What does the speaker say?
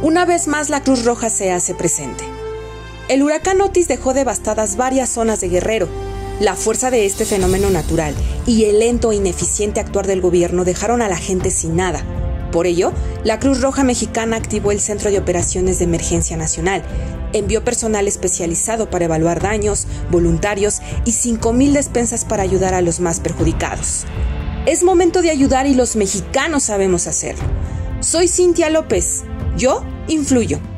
Una vez más la Cruz Roja se hace presente. El huracán Otis dejó devastadas varias zonas de Guerrero. La fuerza de este fenómeno natural y el lento e ineficiente actuar del gobierno dejaron a la gente sin nada. Por ello, la Cruz Roja Mexicana activó el Centro de Operaciones de Emergencia Nacional, envió personal especializado para evaluar daños, voluntarios y 5.000 despensas para ayudar a los más perjudicados. Es momento de ayudar y los mexicanos sabemos hacerlo. Soy Cintia López. Yo influyo.